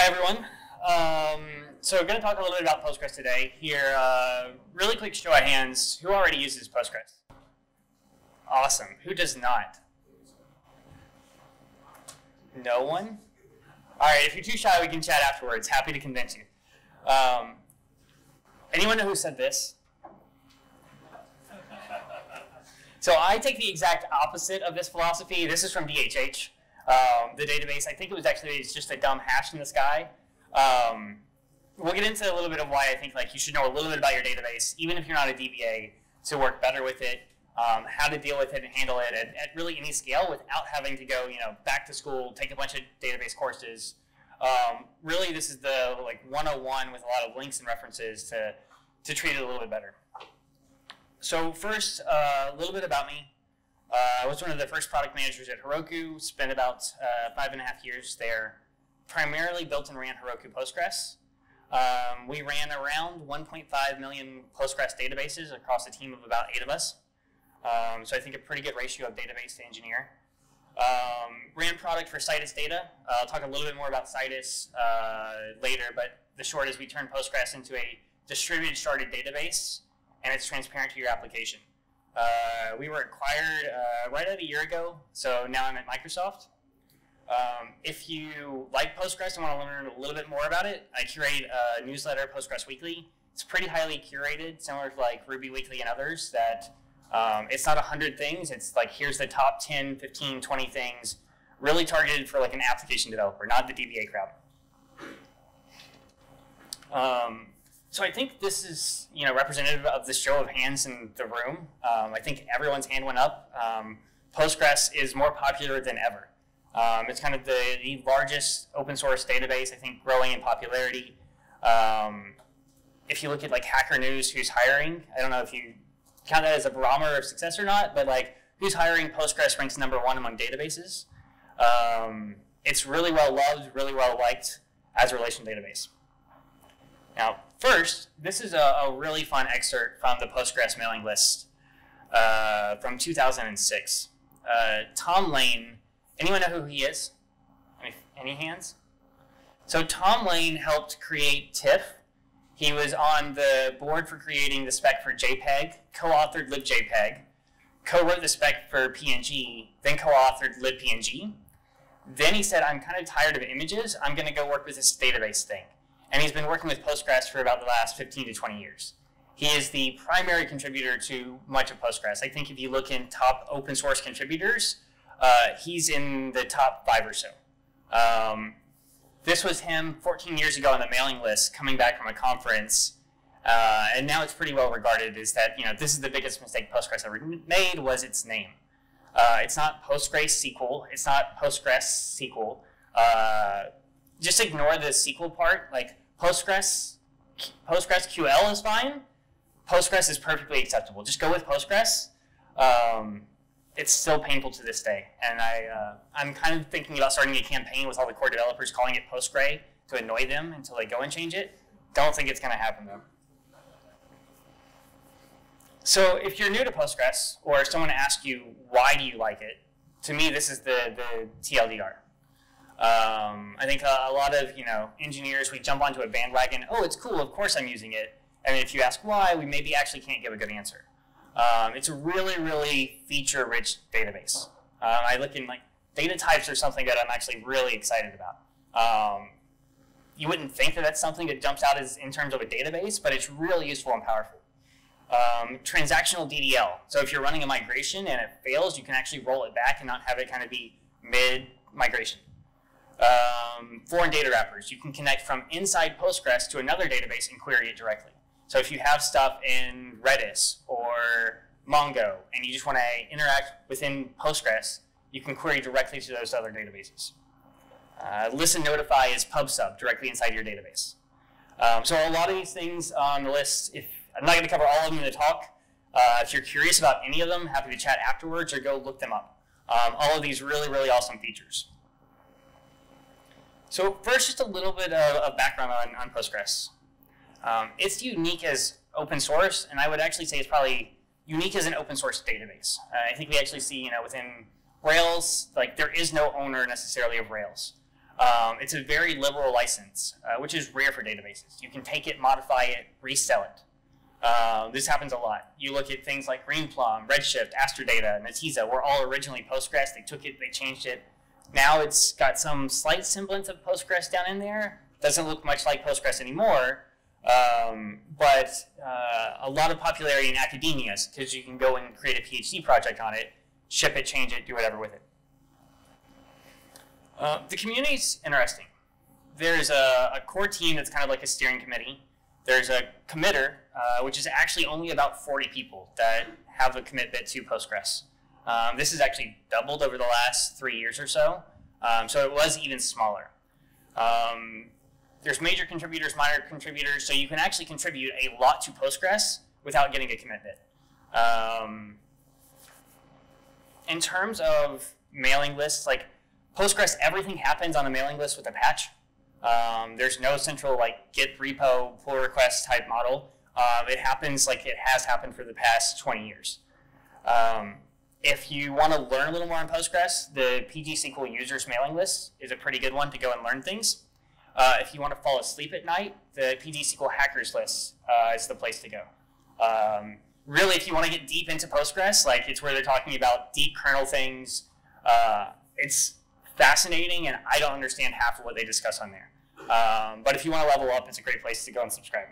Hi, everyone. Um, so we're going to talk a little bit about Postgres today. Here, uh, really quick show of hands. Who already uses Postgres? Awesome. Who does not? No one? All right, if you're too shy, we can chat afterwards. Happy to convince you. Um, anyone know who said this? So I take the exact opposite of this philosophy. This is from DHH, um, the database. I think it was actually it's just a dumb hash in the sky. Um, we'll get into a little bit of why I think like you should know a little bit about your database, even if you're not a DBA, to work better with it, um, how to deal with it and handle it at, at, really any scale without having to go, you know, back to school, take a bunch of database courses. Um, really, this is the like 101 with a lot of links and references to to treat it a little bit better. So first, uh, a little bit about me. Uh, I was one of the first product managers at Heroku, spent about uh, five and a half years there, primarily built and ran Heroku Postgres. Um, we ran around 1.5 million Postgres databases across a team of about eight of us. Um, so I think a pretty good ratio of database to engineer. Um, ran product for Citus Data. Uh, I'll talk a little bit more about Citus uh, later, but the short is we turned Postgres into a distributed sharded database and it's transparent to your application. Uh, we were acquired uh, right at a year ago, so now I'm at Microsoft. Um, if you like Postgres and want to learn a little bit more about it, I curate a newsletter, Postgres Weekly. It's pretty highly curated, similar to like Ruby Weekly and others, that um, it's not 100 things. It's like, here's the top 10, 15, 20 things, really targeted for like an application developer, not the DBA crowd. Um, so I think this is you know representative of the show of hands in the room. Um, I think everyone's hand went up. Um, Postgres is more popular than ever. Um, it's kind of the, the, largest open source database, I think, growing in popularity. Um, if you look at like Hacker News, who's hiring, I don't know if you count that as a barometer of success or not, but like who's hiring, Postgres ranks number one among databases. Um, it's really well loved, really well liked as a relational database. Now, first, this is a, a really fun excerpt from the Postgres mailing list uh, from 2006. Uh, Tom Lane, anyone know who he is? Any, any hands? So Tom Lane helped create TIFF. He was on the board for creating the spec for JPEG, co-authored libjpeg, co-wrote the spec for PNG, then co-authored libpng. Then he said, I'm kind of tired of images. I'm going to go work with this database thing and he's been working with Postgres for about the last 15 to 20 years. He is the primary contributor to much of Postgres. I think if you look in top open source contributors, uh, he's in the top five or so. Um, this was him 14 years ago on the mailing list, coming back from a conference, uh, and now it's pretty well regarded. Is that you know this is the biggest mistake Postgres ever made was its name. Uh, it's not Postgres SQL. It's not PostgreSQL. Uh, just ignore the SQL part. Like Postgres, PostgreSQL is fine. Postgres is perfectly acceptable. Just go with Postgres. Um, it's still painful to this day, and I uh, I'm kind of thinking about starting a campaign with all the core developers calling it Postgre to annoy them until they go and change it. Don't think it's going to happen though. So if you're new to Postgres, or someone asks you why do you like it, to me this is the the TLDR. Um, I think a, a, lot of you know engineers we jump onto a bandwagon. Oh, it's cool. Of course I'm using it. And if you ask why, we maybe actually can't give a good answer. Um, it's a really, really feature-rich database. Um, I look in like data types are something that I'm actually really excited about. Um, you wouldn't think that that's something that jumps out as in terms of a database, but it's really useful and powerful. Um, transactional DDL. So if you're running a migration and it fails, you can actually roll it back and not have it kind of be mid-migration um, foreign data wrappers. You can connect from inside Postgres to another database and query it directly. So if you have stuff in Redis or Mongo and you just want to interact within Postgres, you can query directly to those other databases. Uh, listen notify is PubSub directly inside your database. Um, so a lot of these things on the list, if I'm not going to cover all of them in the talk. Uh, if you're curious about any of them, happy to chat afterwards or go look them up. Um, all of these really, really awesome features. So first, just a little bit of, of background on, on Postgres. Um, it's unique as open source, and I would actually say it's probably unique as an open source database. Uh, I think we actually see, you know, within Rails, like there is no owner necessarily of Rails. Um, it's a very liberal license, uh, which is rare for databases. You can take it, modify it, resell it. Uh, this happens a lot. You look at things like Greenplum, Redshift, Aster Data, Netezza were all originally Postgres. They took it, they changed it. Now it's got some slight semblance of Postgres down in there. Doesn't look much like Postgres anymore, um, but uh, a lot of popularity in academia because you can go and create a PhD project on it, ship it, change it, do whatever with it. Uh, the community's interesting. There's a, a, core team that's kind of like a steering committee. There's a committer, uh, which is actually only about 40 people that have a commitment to Postgres. Um, this has actually doubled over the last three years or so, um, so it was even smaller. Um, there's major contributors, minor contributors, so you can actually contribute a lot to Postgres without getting a commitment. Um, in terms of mailing lists, like Postgres, everything happens on a mailing list with a patch. Um, there's no central like Git repo pull request type model. Uh, it happens like it has happened for the past 20 years. Um, if you want to learn a little more on Postgres, the PGSQL users mailing list is a pretty good one to go and learn things. Uh, if you want to fall asleep at night, the PGSQL hackers list uh, is the place to go. Um, really, if you want to get deep into Postgres, like it's where they're talking about deep kernel things. Uh, it's fascinating, and I don't understand half of what they discuss on there. Um, but if you want to level up, it's a great place to go and subscribe.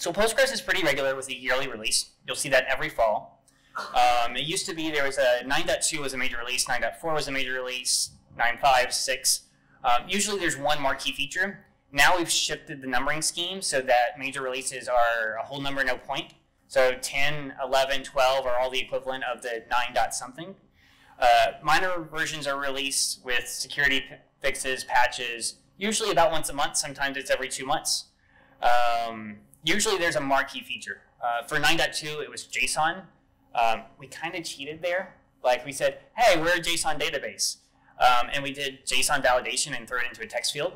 So Postgres is pretty regular with a yearly release. You'll see that every fall. Um, it used to be there was a 9.2 was a major release, 9.4 was a major release, 9.5, 6. Um, usually there's one marquee feature. Now we've shifted the numbering scheme so that major releases are a whole number, no point. So 10, 11, 12 are all the equivalent of the 9 dot something. Uh, minor versions are released with security fixes, patches, usually about once a month. Sometimes it's every two months. Um, usually there's a marquee feature. Uh, for 9.2, it was JSON. Um, we kind of cheated there. Like we said, hey, we're a JSON database. Um, and we did JSON validation and threw it into a text field.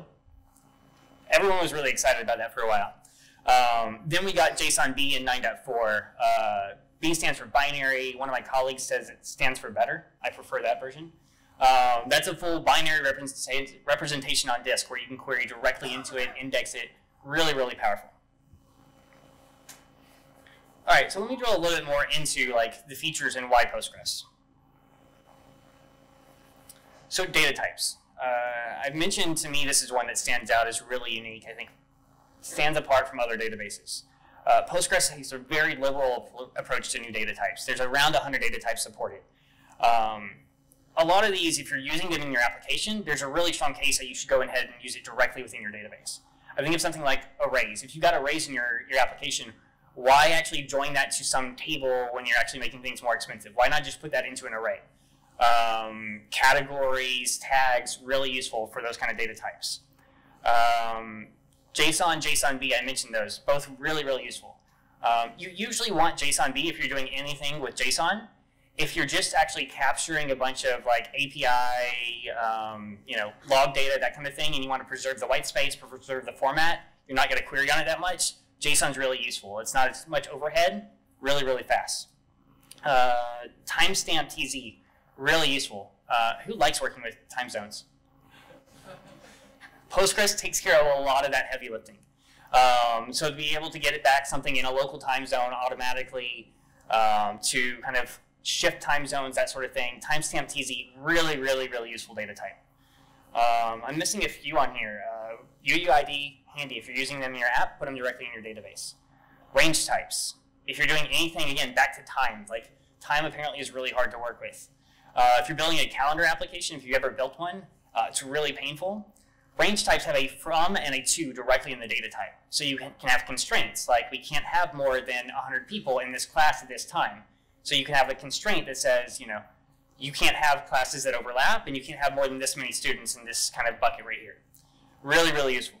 Everyone was really excited about that for a while. Um, then we got JSON B in 9.4. Uh, B stands for binary. One of my colleagues says it stands for better. I prefer that version. Um, that's a full binary representation on disk where you can query directly into it, index it. Really, really powerful. All right, so let me drill a little bit more into like the features and why Postgres. So data types. Uh, I've mentioned to me this is one that stands out as really unique. I think stands apart from other databases. Uh, Postgres has a very liberal approach to new data types. There's around 100 data types supported. Um, a lot of these, if you're using them in your application, there's a really strong case that you should go ahead and use it directly within your database. I think of something like arrays. If you've got arrays in your, your application, why actually join that to some table when you're actually making things more expensive? Why not just put that into an array? Um, categories, tags, really useful for those kind of data types. Um, JSON, JSON-B, I mentioned those, both really, really useful. Um, you usually want JSON-B if you're doing anything with JSON. If you're just actually capturing a bunch of like API, um, you know, log data, that kind of thing, and you want to preserve the white space, preserve the format, you're not going to query on it that much, JSON's really useful. It's not as much overhead, really, really fast. Uh, timestamp TZ, really useful. Uh, who likes working with time zones? Postgres takes care of a lot of that heavy lifting. Um, so to be able to get it back something in a local time zone automatically, um, to kind of shift time zones, that sort of thing. Timestamp TZ, really, really, really useful data type. Um, I'm missing a few on here. Uh, UUID, handy. If you're using them in your app, put them directly in your database. Range types. If you're doing anything, again, back to time. Like time apparently is really hard to work with. Uh, if you're building a calendar application, if you've ever built one, uh, it's really painful. Range types have a from and a to directly in the data type. So you can, can have constraints, like we can't have more than 100 people in this class at this time. So you can have a constraint that says, you know, you can't have classes that overlap, and you can't have more than this many students in this kind of bucket right here. Really, really useful.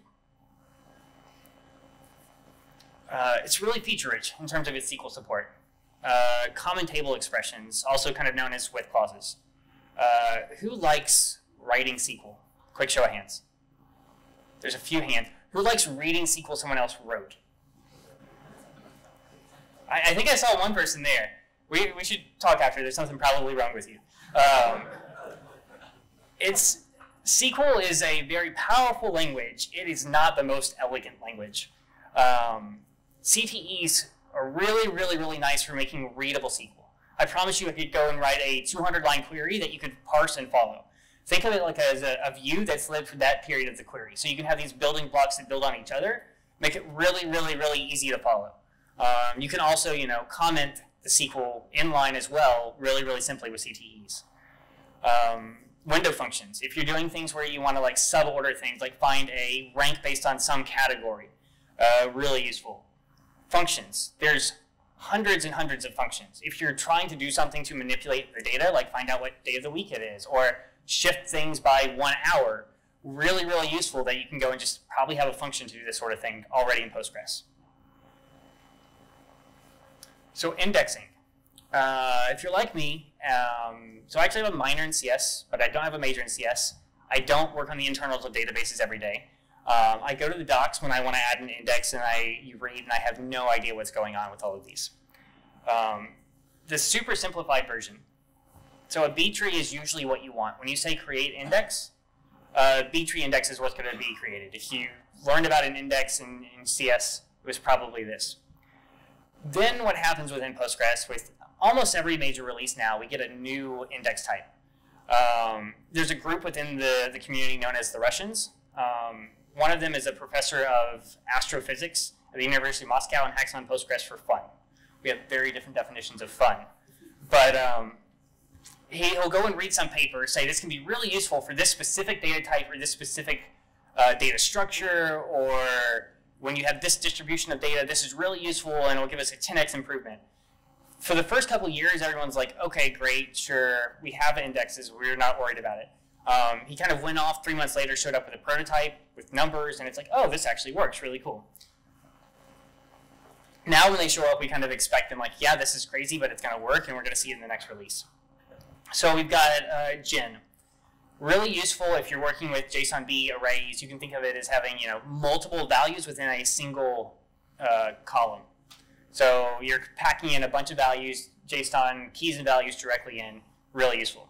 Uh, it's really feature rich in terms of its SQL support. Uh, common table expressions, also kind of known as with clauses. Uh, who likes writing SQL? Quick show of hands. There's a few hands. Who likes reading SQL someone else wrote? I, I think I saw one person there. We, we should talk after. There's something probably wrong with you. Um, it's SQL is a very powerful language. It is not the most elegant language. Um, CTEs are really, really, really nice for making readable SQL. I promise you I could go and write a 200 line query that you could parse and follow. Think of it like as a, a view that's lived for that period of the query. So you can have these building blocks that build on each other, make it really, really, really easy to follow. Um, you can also, you know, comment the SQL inline as well, really, really simply with CTEs. Um, window functions. If you're doing things where you want to like suborder things, like find a rank based on some category, uh, really useful. Functions. There's hundreds and hundreds of functions. If you're trying to do something to manipulate the data, like find out what day of the week it is, or shift things by one hour, really, really useful that you can go and just probably have a function to do this sort of thing already in Postgres. So indexing. Uh, if you're like me, um, so I actually have a minor in CS, but I don't have a major in CS. I don't work on the internals of databases every day. Um, I go to the docs when I want to add an index and I read and I have no idea what's going on with all of these. Um, the super simplified version so a B tree is usually what you want. When you say create index, uh, B tree index is what's going to be created. If you learned about an index in, in CS, it was probably this. Then what happens within Postgres, with almost every major release now, we get a new index type. Um, there's a group within the, the community known as the Russians. Um, one of them is a professor of astrophysics at the University of Moscow and hacks on Postgres for fun. We have very different definitions of fun. But um, he'll go and read some paper, say this can be really useful for this specific data type or this specific uh, data structure, or when you have this distribution of data, this is really useful and it'll give us a 10x improvement. For the first couple years, everyone's like, okay, great, sure, we have indexes, we're not worried about it. Um, he kind of went off three months later, showed up with a prototype with numbers, and it's like, oh, this actually works, really cool. Now when they show up, we kind of expect them like, yeah, this is crazy, but it's going to work, and we're going to see it in the next release. So we've got uh. Really useful if you're working with JSONB arrays. You can think of it as having you know multiple values within a single uh, column. So you're packing in a bunch of values, JSON keys and values directly in. Really useful.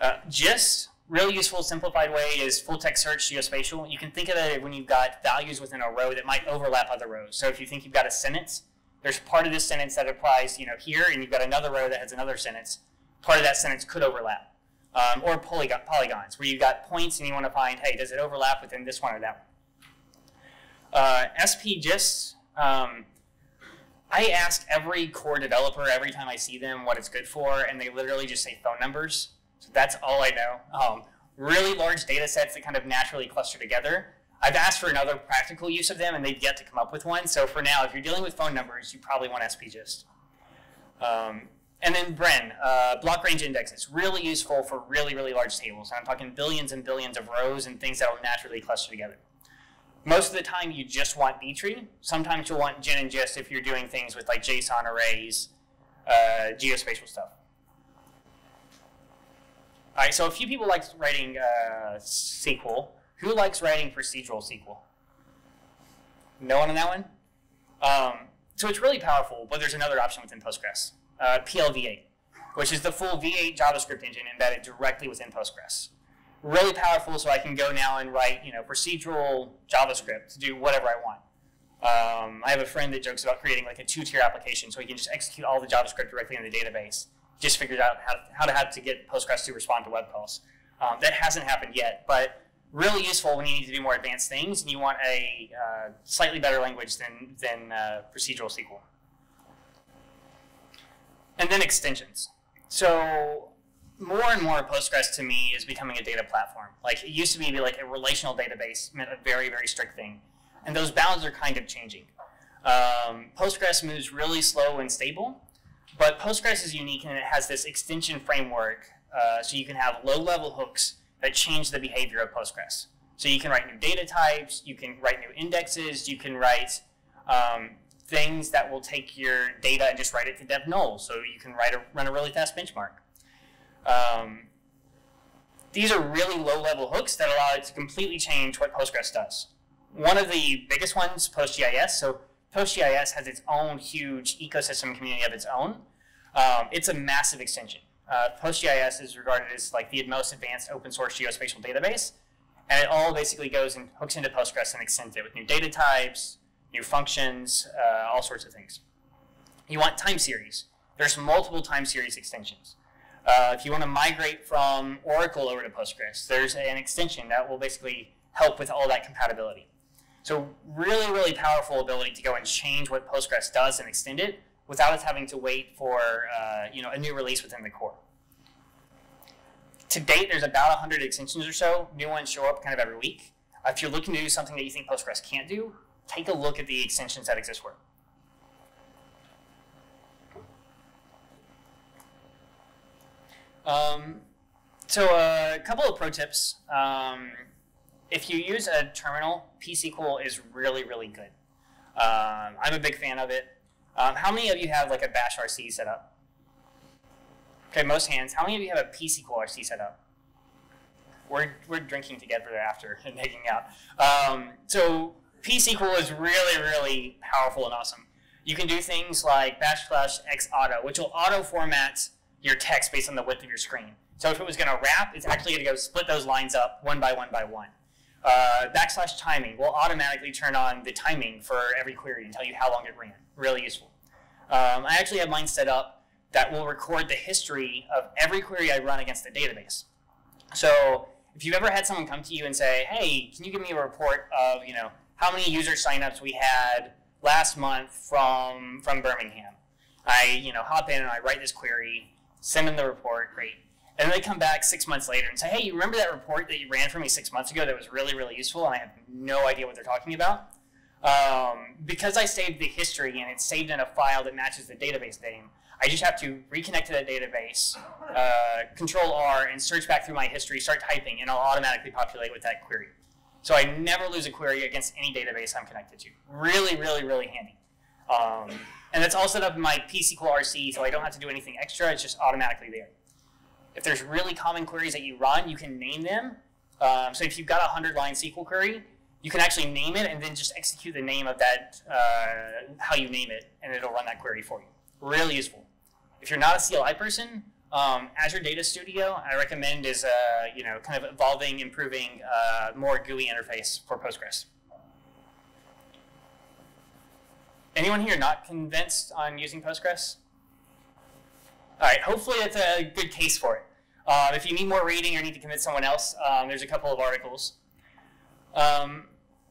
Uh, GIST, really useful simplified way is full text search geospatial. You can think of it when you've got values within a row that might overlap other rows. So if you think you've got a sentence, there's part of this sentence that applies you know here, and you've got another row that has another sentence part of that sentence could overlap. Um, or polygon, polygons, where you've got points and you want to find, hey, does it overlap within this one or that one? Uh, SPGIST, um, I ask every core developer every time I see them what it's good for, and they literally just say phone numbers. So that's all I know. Um, really large data sets that kind of naturally cluster together. I've asked for another practical use of them, and they've yet to come up with one. So for now, if you're dealing with phone numbers, you probably want SPGIST. Um, and then BRIN, uh, block range indexes, really useful for really, really large tables. I'm talking billions and billions of rows and things that will naturally cluster together. Most of the time, you just want B-tree. Sometimes you'll want Gin and Gist if you're doing things with like JSON arrays, uh, geospatial stuff. All right, so a few people like writing uh, SQL. Who likes writing procedural SQL? No one on that one? Um, so it's really powerful, but there's another option within Postgres uh, PLV8, which is the full V8 JavaScript engine embedded directly within Postgres. Really powerful, so I can go now and write, you know, procedural JavaScript to do whatever I want. Um, I have a friend that jokes about creating like a two-tier application, so he can just execute all the JavaScript directly in the database. Just figured out how, how to have to get Postgres to respond to web calls. Um, that hasn't happened yet, but really useful when you need to do more advanced things and you want a uh, slightly better language than, than uh, procedural SQL. And then extensions. So more and more Postgres to me is becoming a data platform. Like it used to be like a relational database meant a very, very strict thing. And those bounds are kind of changing. Um, Postgres moves really slow and stable, but Postgres is unique and it has this extension framework. Uh, so you can have low-level hooks that change the behavior of Postgres. So you can write new data types, you can write new indexes, you can write um, things that will take your data and just write it to dev null, so you can write a, run a really fast benchmark. Um, these are really low-level hooks that allow it to completely change what Postgres does. One of the biggest ones, PostGIS. So PostGIS has its own huge ecosystem community of its own. Um, it's a massive extension. Uh, PostGIS is regarded as like the most advanced open source geospatial database, and it all basically goes and hooks into Postgres and extends it with new data types, new functions, uh, all sorts of things. You want time series. There's multiple time series extensions. Uh, if you want to migrate from Oracle over to Postgres, there's an extension that will basically help with all that compatibility. So really, really powerful ability to go and change what Postgres does and extend it without us having to wait for uh, you know a new release within the core. To date, there's about 100 extensions or so. New ones show up kind of every week. Uh, if you're looking to do something that you think Postgres can't do, take a look at the extensions that exist for it. Um, so uh, a couple of pro tips. Um, if you use a terminal, pSQL is really, really good. Um, I'm a big fan of it. Um, how many of you have like a bash RC set up? Okay, most hands. How many of you have a pSQL RC set up? We're, we're drinking together after and hanging out. Um, so pSQL is really, really powerful and awesome. You can do things like backslash x auto, which will auto format your text based on the width of your screen. So if it was going to wrap, it's actually going to go split those lines up one by one by one. Uh, backslash timing will automatically turn on the timing for every query and tell you how long it ran. Really useful. Um, I actually have mine set up that will record the history of every query I run against the database. So if you've ever had someone come to you and say, hey, can you give me a report of, you know, how many user signups we had last month from, from Birmingham? I, you know, hop in and I write this query, send them the report, great. And then they come back six months later and say, hey, you remember that report that you ran for me six months ago that was really, really useful? And I have no idea what they're talking about. Um, because I saved the history and it's saved in a file that matches the database name, I just have to reconnect to that database, uh, control R, and search back through my history, start typing, and I'll automatically populate with that query. So I never lose a query against any database I'm connected to. Really, really, really handy. Um, and that's all set up in my pSQL RC, so I don't have to do anything extra. It's just automatically there. If there's really common queries that you run, you can name them. Um, so if you've got a 100-line SQL query, you can actually name it and then just execute the name of that, uh, how you name it, and it'll run that query for you. Really useful. If you're not a CLI person, um, Azure Data Studio, I recommend is, uh, you know, kind of evolving, improving, uh, more GUI interface for Postgres. Anyone here not convinced on using Postgres? All right, hopefully it's a good case for it. Uh, if you need more reading or need to convince someone else, um, there's a couple of articles. Um,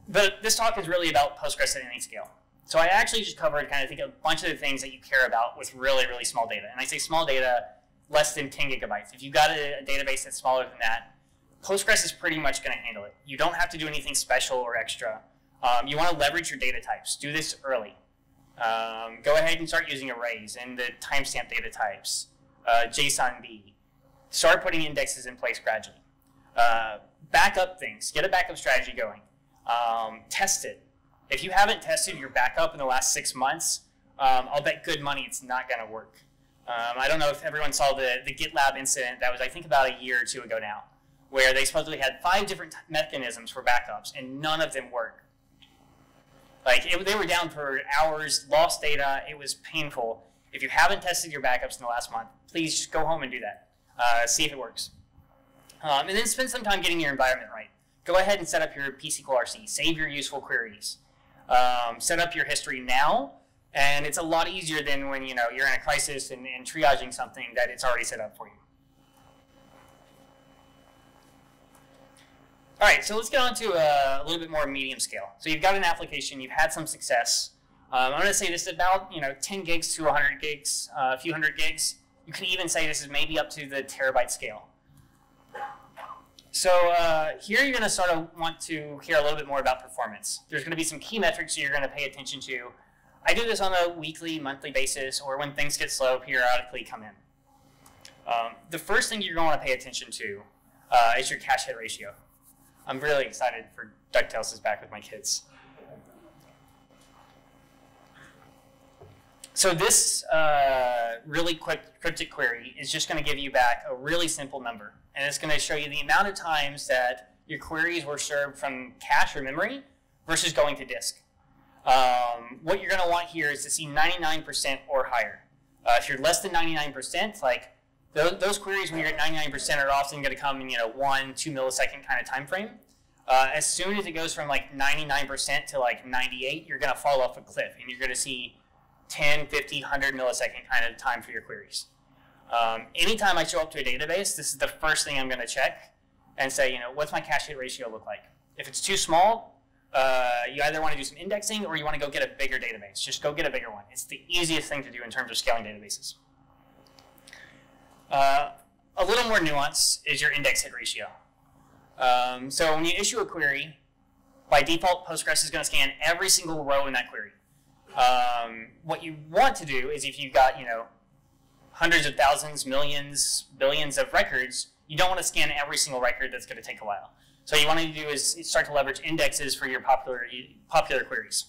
but this talk is really about Postgres at any scale. So I actually just covered kind of think a bunch of the things that you care about with really, really small data. And I say small data, less than 10 gigabytes. If you've got a, a database that's smaller than that, Postgres is pretty much going to handle it. You don't have to do anything special or extra. Um, you want to leverage your data types. Do this early. Um, go ahead and start using arrays and the timestamp data types, uh, JSONB. Start putting indexes in place gradually. Uh, back up things. Get a backup strategy going. Um, test it. If you haven't tested your backup in the last six months, um, I'll bet good money it's not going to work. Um, I don't know if everyone saw the, the GitLab incident that was, I think, about a year or two ago now, where they supposedly had five different mechanisms for backups, and none of them work. Like, it, they were down for hours, lost data, it was painful. If you haven't tested your backups in the last month, please just go home and do that. Uh, see if it works. Um, and then spend some time getting your environment right. Go ahead and set up your pSQL RC. Save your useful queries. Um, set up your history now, and it's a lot easier than when you know you're in a crisis and, and triaging something that it's already set up for you. All right, so let's get on to a, a, little bit more medium scale. So you've got an application, you've had some success. Um, I'm going to say this is about you know 10 gigs to 100 gigs, uh, a few hundred gigs. You can even say this is maybe up to the terabyte scale. So uh, here you're going to sort of want to hear a little bit more about performance. There's going to be some key metrics you're going to pay attention to. I do this on a weekly, monthly basis, or when things get slow, periodically come in. Um, the first thing you're going to want to pay attention to uh, is your cache hit ratio. I'm really excited for DuckTales is back with my kids. So this uh, really quick cryptic query is just going to give you back a really simple number and it's going to show you the amount of times that your queries were served from cache or memory versus going to disk. Um, what you're going to want here is to see 99% or higher. Uh, if you're less than 99%, like those, those queries when you're at 99% are often going to come in you know one, two millisecond kind of time frame. Uh, as soon as it goes from like 99% to like 98, you're going to fall off a cliff and you're going to see 10, 50, 100 millisecond kind of time for your queries. Um, anytime I show up to a database, this is the first thing I'm going to check and say, you know, what's my cache hit ratio look like? If it's too small, uh, you either want to do some indexing or you want to go get a bigger database. Just go get a bigger one. It's the easiest thing to do in terms of scaling databases. Uh, a little more nuance is your index hit ratio. Um, so when you issue a query, by default, Postgres is going to scan every single row in that query. Um, what you want to do is if you've got, you know, hundreds of thousands, millions, billions of records, you don't want to scan every single record that's going to take a while. So what you want to do is start to leverage indexes for your popular, popular queries.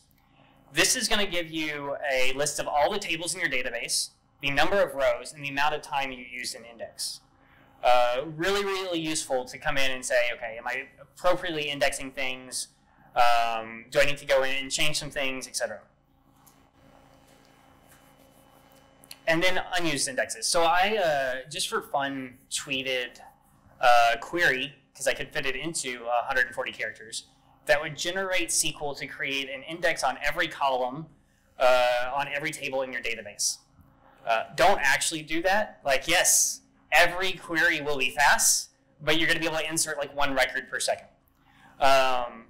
This is going to give you a list of all the tables in your database, the number of rows, and the amount of time you used an index. Uh, really, really useful to come in and say, okay, am I appropriately indexing things? Um, do I need to go in and change some things, etc. And then unused indexes. So I, uh, just for fun, tweeted a query, because I could fit it into 140 characters, that would generate SQL to create an index on every column uh, on every table in your database. Uh, don't actually do that. Like, yes, every query will be fast, but you're going to be able to insert like one record per second. Um,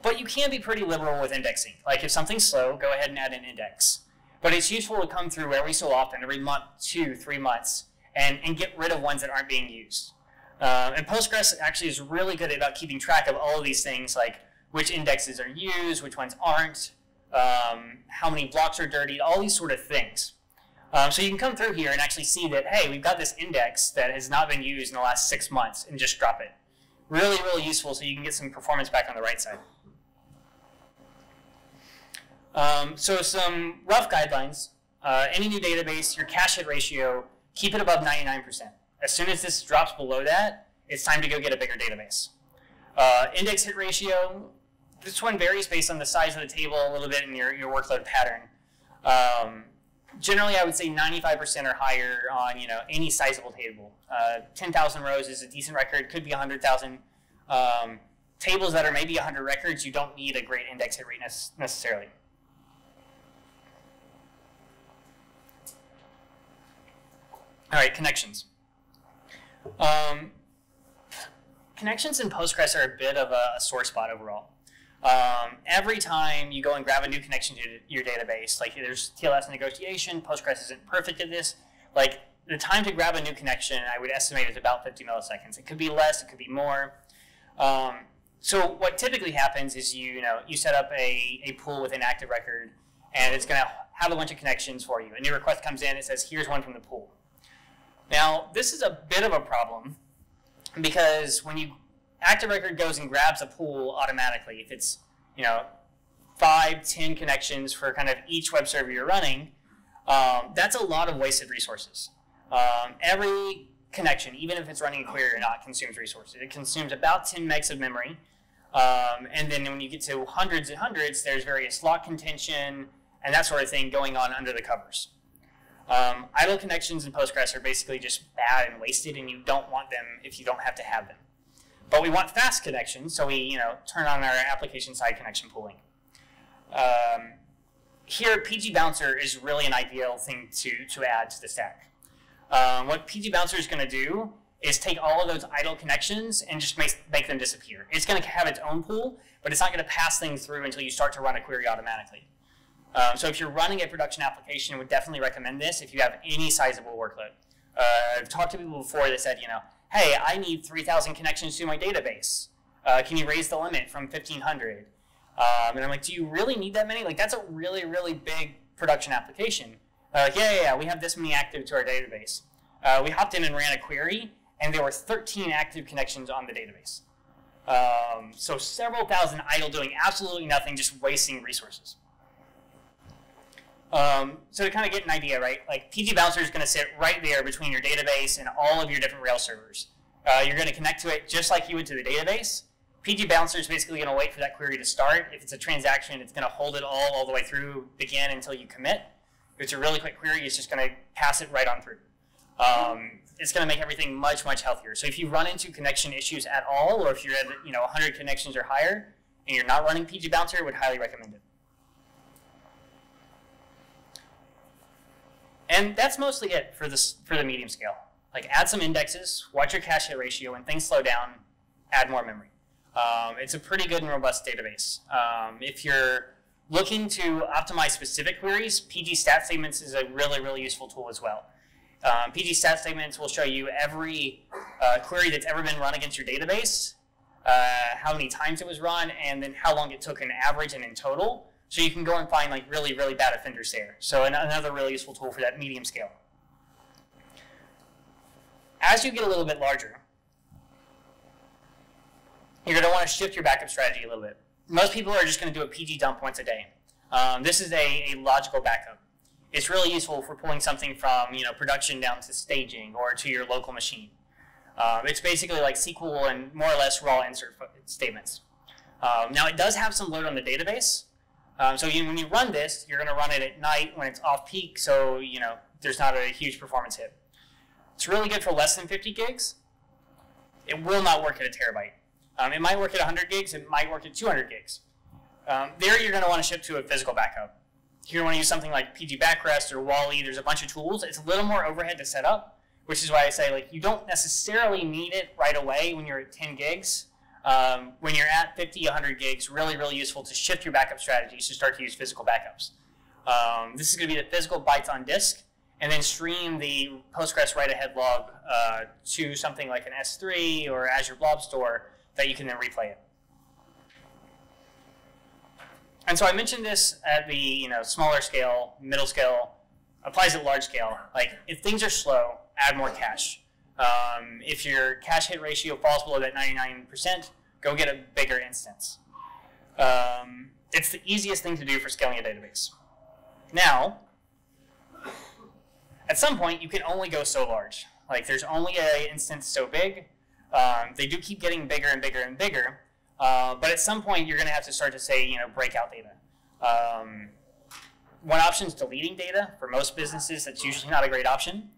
but you can be pretty liberal with indexing. Like if something's slow, go ahead and add an index. But it's useful to come through every so often, every month, two, three months, and, and get rid of ones that aren't being used. Uh, and Postgres actually is really good about keeping track of all of these things, like which indexes are used, which ones aren't, um, how many blocks are dirty, all these sort of things. Um, so you can come through here and actually see that, hey, we've got this index that has not been used in the last six months and just drop it. Really, really useful so you can get some performance back on the right side. Um, so some rough guidelines. Uh, any new database, your cache hit ratio, keep it above 99%. As soon as this drops below that, it's time to go get a bigger database. Uh, index hit ratio, this one varies based on the size of the table a little bit and your, your workload pattern. Um, generally, I would say 95% or higher on you know any sizable table. Uh, 10,000 rows is a decent record. Could be 100,000. Um, tables that are maybe 100 records, you don't need a great index hit rate necessarily. All right, connections. Um, connections in Postgres are a bit of a, a sore spot overall. Um, every time you go and grab a new connection to your database, like there's TLS negotiation, Postgres isn't perfect at this. Like the time to grab a new connection, I would estimate is about 50 milliseconds. It could be less, it could be more. Um, so what typically happens is you, you know you set up a, a pool with an active record, and it's going to have a bunch of connections for you. A new request comes in, it says here's one from the pool. Now this is a bit of a problem because when you Active Record goes and grabs a pool automatically. If it's, you know, five, ten connections for kind of each web server you're running, um, that's a lot of wasted resources. Um, every connection, even if it's running a query or not, consumes resources. It consumes about 10 megs of memory. Um, and then when you get to hundreds and hundreds, there's various lock contention and that sort of thing going on under the covers. Um, idle connections in Postgres are basically just bad and wasted, and you don't want them if you don't have to have them. But we want fast connections, so we you know turn on our application side connection pooling. Um, here, PG Bouncer is really an ideal thing to, to add to the stack. Um, what PG Bouncer is going to do is take all of those idle connections and just make, make them disappear. It's going to have its own pool, but it's not going to pass things through until you start to run a query automatically. Um, so if you're running a production application, I would definitely recommend this if you have any sizable workload. Uh, I've talked to people before that said, you know, hey, I need 3,000 connections to my database. Uh, can you raise the limit from 1,500? Um, and I'm like, do you really need that many? Like, that's a really, really big production application. Uh, like, yeah, yeah, yeah, we have this many active to our database. Uh, we hopped in and ran a query, and there were 13 active connections on the database. Um, so several thousand idle doing absolutely nothing, just wasting resources. Um, so to kind of get an idea, right, like PG Bouncer is going to sit right there between your database and all of your different Rails servers. Uh, you're going to connect to it just like you would to the database. PG Bouncer is basically going to wait for that query to start. If it's a transaction, it's going to hold it all all the way through begin until you commit. If it's a really quick query, it's just going to pass it right on through. Um, it's going to make everything much, much healthier. So if you run into connection issues at all, or if you're at you know 100 connections or higher, and you're not running PG Bouncer, would highly recommend it. And that's mostly it for this for the medium scale. Like add some indexes, watch your cache hit ratio, when things slow down, add more memory. Um, it's a pretty good and robust database. Um, if you're looking to optimize specific queries, PG stat statements is a really, really useful tool as well. Um, PG stat statements will show you every uh, query that's ever been run against your database, uh, how many times it was run, and then how long it took in average and in total. So you can go and find like really, really bad offenders there. So another really useful tool for that medium scale. As you get a little bit larger, you're going to want to shift your backup strategy a little bit. Most people are just going to do a PG dump once a day. Um, this is a, a logical backup. It's really useful for pulling something from you know production down to staging or to your local machine. Um, it's basically like SQL and more or less raw insert statements. Um, now it does have some load on the database, um, so you, when you run this, you're going to run it at night when it's off peak, so you know there's not a huge performance hit. It's really good for less than 50 gigs. It will not work at a terabyte. Um, it might work at 100 gigs. It might work at 200 gigs. Um, there, you're going to want to ship to a physical backup. To want to use something like PG Backrest or WAL-E. There's a bunch of tools. It's a little more overhead to set up, which is why I say like you don't necessarily need it right away when you're at 10 gigs. Um, when you're at 50, 100 gigs, really, really useful to shift your backup strategies to start to use physical backups. Um, this is going to be the physical bytes on disk, and then stream the Postgres write-ahead log uh, to something like an S3 or Azure Blob Store that you can then replay it. And so I mentioned this at the you know smaller scale, middle scale, applies at large scale. Like if things are slow, add more cache. Um, if your cache hit ratio falls below that 99%, go get a bigger instance. Um, it's the easiest thing to do for scaling a database. Now, at some point, you can only go so large. Like there's only an instance so big. Um, they do keep getting bigger and bigger and bigger. Uh, but at some point, you're going to have to start to say, you know, breakout data. Um, one option is deleting data. For most businesses, that's usually not a great option.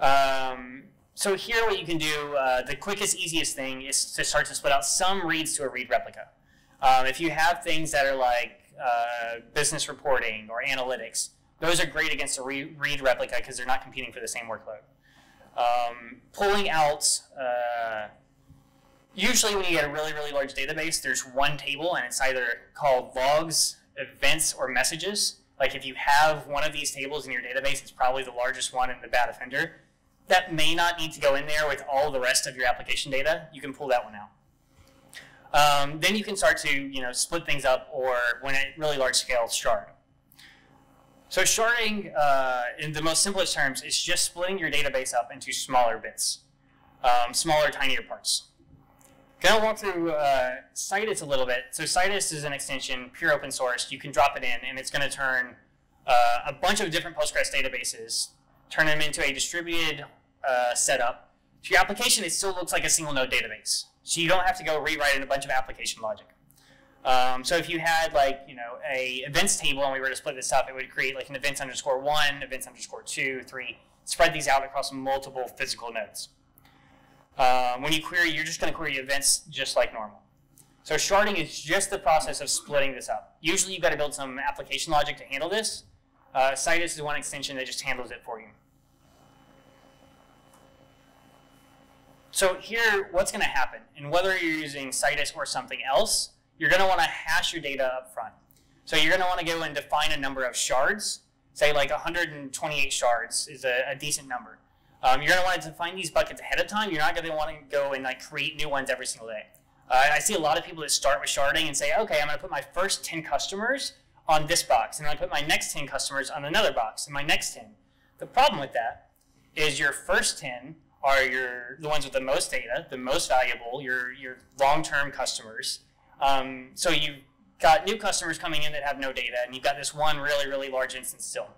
Um, so here what you can do, uh, the quickest, easiest thing is to start to split out some reads to a read replica. Um, if you have things that are like uh, business reporting or analytics, those are great against a re read replica because they're not competing for the same workload. Um, pulling out, uh, usually when you get a really, really large database, there's one table and it's either called logs, events, or messages. Like if you have one of these tables in your database, it's probably the largest one in the bad offender that may not need to go in there with all the rest of your application data. You can pull that one out. Um, then you can start to you know split things up or when at really large scale shard. So sharding, uh, in the most simplest terms, is just splitting your database up into smaller bits, um, smaller, tinier parts. Gonna walk through uh, Citus a little bit. So Citus is an extension, pure open source. You can drop it in, and it's going to turn uh, a bunch of different Postgres databases turn them into a distributed uh, setup. To your application, it still looks like a single node database. So you don't have to go rewrite in a bunch of application logic. Um, so if you had like, you know, a events table and we were to split this up, it would create like an events underscore one, events underscore two, three, spread these out across multiple physical nodes. Um, when you query, you're just going to query events just like normal. So sharding is just the process of splitting this up. Usually you've got to build some application logic to handle this. Uh, Citus is one extension that just handles it for you. So here, what's going to happen, and whether you're using Citus or something else, you're going to want to hash your data up front. So you're going to want to go and define a number of shards. Say like 128 shards is a, a decent number. Um, you're going to want to define these buckets ahead of time. You're not going to want to go and like create new ones every single day. Uh, I see a lot of people that start with sharding and say, okay, I'm going to put my first 10 customers on this box, and then I put my next 10 customers on another box, and my next 10. The problem with that is your first 10 are your the ones with the most data, the most valuable, your your long-term customers. Um, so you've got new customers coming in that have no data, and you've got this one really really large instance still.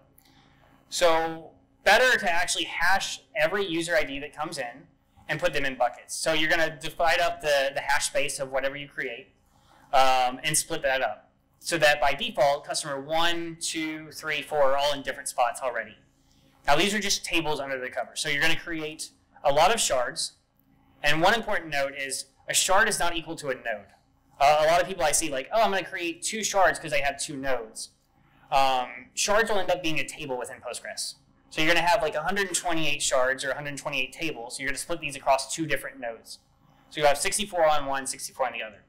So better to actually hash every user ID that comes in and put them in buckets. So you're going to divide up the, the hash space of whatever you create um, and split that up. so that by default, customer one, two, three, four are all in different spots already. Now these are just tables under the cover. So you're going to create a lot of shards. And one important note is a shard is not equal to a node. Uh, a lot of people I see like, oh, I'm going to create two shards because I have two nodes. Um, shards will end up being a table within Postgres. So you're going to have like 128 shards or 128 tables. So you're going to split these across two different nodes. So you have 64 on one, 64 on the other.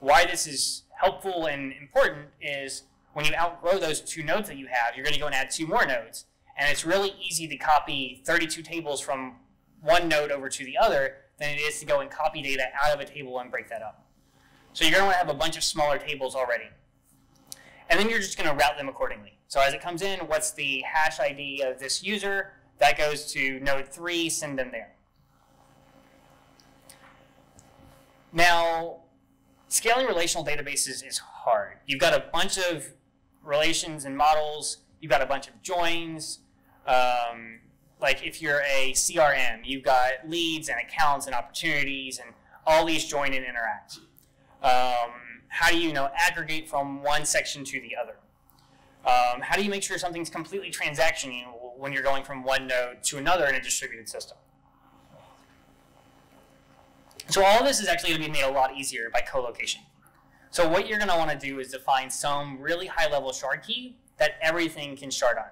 Why this is helpful and important is when you outgrow those two nodes that you have, you're going to go and add two more nodes. And it's really easy to copy 32 tables from one node over to the other than it is to go and copy data out of a table and break that up. So you're going to want to have a bunch of smaller tables already. And then you're just going to route them accordingly. So as it comes in, what's the hash ID of this user? That goes to node 3, send them there. Now, scaling relational databases is hard. You've got a bunch of relations and models. You've got a bunch of joins. Um, like if you're a CRM, you've got leads and accounts and opportunities and all these join and interact. Um, how do you, you know aggregate from one section to the other? Um, how do you make sure something's completely transactional when you're going from one node to another in a distributed system? So all of this is actually going to be made a lot easier by co-location. So what you're going to want to do is define some really high-level shard key that everything can shard on.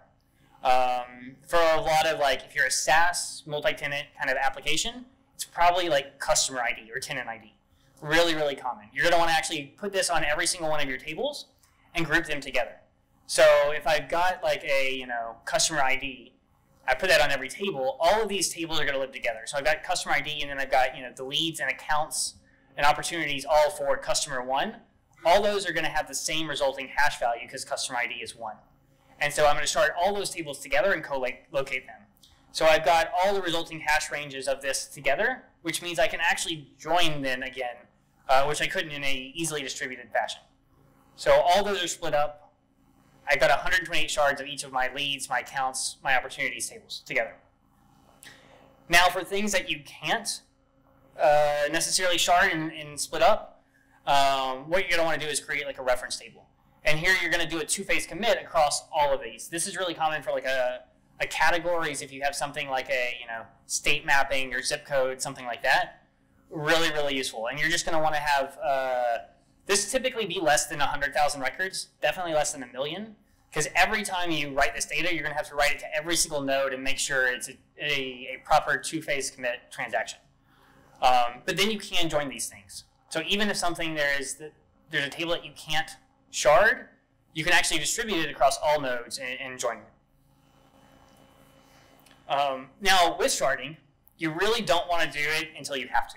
Um, for a lot of like, if you're a SaaS multi-tenant kind of application, it's probably like customer ID or tenant ID. Really, really common. You're going to want to actually put this on every single one of your tables and group them together. So if I've got like a you know customer ID, I put that on every table. All of these tables are going to live together. So I've got customer ID, and then I've got you know the leads and accounts and opportunities all for customer one. All those are going to have the same resulting hash value because customer ID is one. And so I'm going to start all those tables together and co-locate them. So I've got all the resulting hash ranges of this together, which means I can actually join them again, uh, which I couldn't in a easily distributed fashion. So all those are split up. I've got 128 shards of each of my leads, my accounts, my opportunities tables together. Now for things that you can't uh, necessarily shard and, and split up, um, what you're going to want to do is create like a reference table. And here you're going to do a two-phase commit across all of these. This is really common for like a, a categories if you have something like a you know state mapping or zip code, something like that. Really, really useful. And you're just going to want to have uh, this typically be less than 100,000 records, definitely less than a million. Because every time you write this data, you're going to have to write it to every single node and make sure it's a, a, a proper two-phase commit transaction. Um, but then you can join these things. So even if something there is the, there's a table that you can't shard, you can actually distribute it across all nodes and, and join it. Um, now, with sharding, you really don't want to do it until you have to.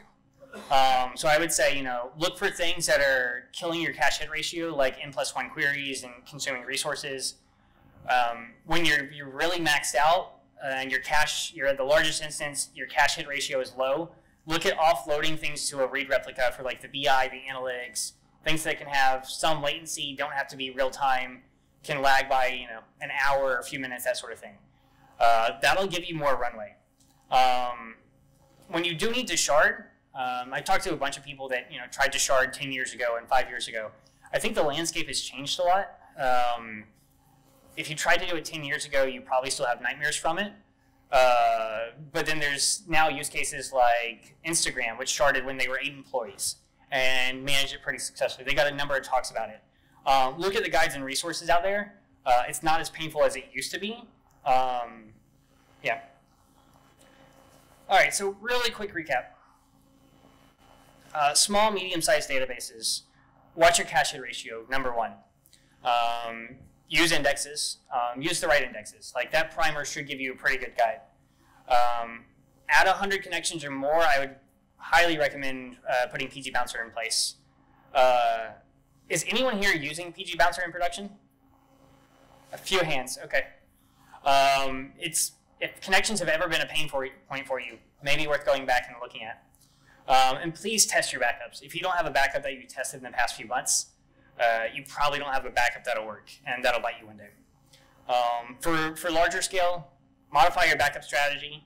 Um, so I would say, you know, look for things that are killing your cache hit ratio, like n plus one queries and consuming resources. Um, when you're you're really maxed out and your cache, you're at the largest instance, your cache hit ratio is low. Look at offloading things to a read replica for like the BI, the analytics, things that can have some latency, don't have to be real time, can lag by you know an hour, or a few minutes, that sort of thing. Uh, that'll give you more runway. Um, when you do need to shard, um, I talked to a bunch of people that you know tried to shard 10 years ago and five years ago. I think the landscape has changed a lot. Um, if you tried to do it 10 years ago, you probably still have nightmares from it. Uh, but then there's now use cases like Instagram, which sharded when they were eight employees and managed it pretty successfully. They got a number of talks about it. Um, look at the guides and resources out there. Uh, it's not as painful as it used to be. Um, yeah. All right, so really quick recap. Uh, small, medium-sized databases. Watch your cache hit ratio, number one. Um, use indexes. Um, use the right indexes. Like that primer should give you a pretty good guide. Um, add 100 connections or more, I would highly recommend uh, putting PG Bouncer in place. Uh, is anyone here using PG Bouncer in production? A few hands, okay. Um, it's if connections have ever been a pain for, point for you, maybe worth going back and looking at. Um, and please test your backups. If you don't have a backup that you tested in the past few months, uh, you probably don't have a backup that'll work, and that'll bite you one day. Um, for, for larger scale, modify your backup strategy.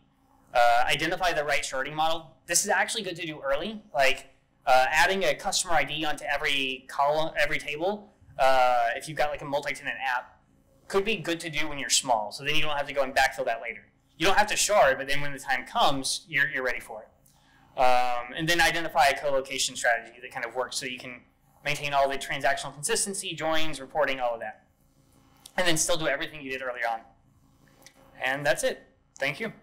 Uh, identify the right sharding model this is actually good to do early. Like uh, adding a customer ID onto every column, every table uh, if you've got like a multi-tenant app, could be good to do when you're small. So then you don't have to go and backfill that later. You don't have to shard, but then when the time comes, you're, you're ready for it. Um, and then identify a co-location strategy that kind of works so you can maintain all the transactional consistency, joins, reporting, all of that. And then still do everything you did early on. And that's it. Thank you.